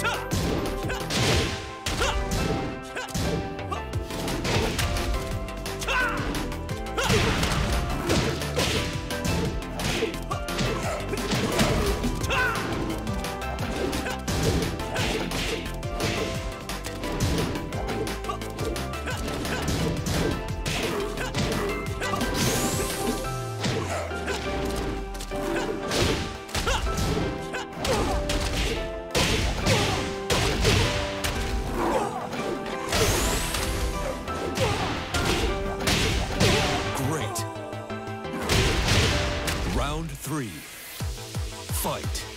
撤。Round three. Fight.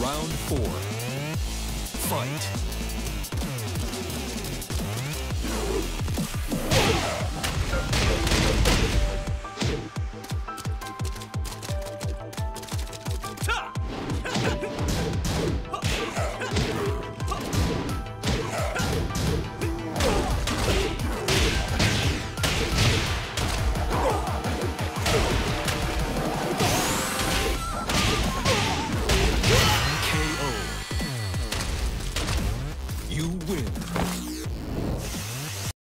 Round four. Fight.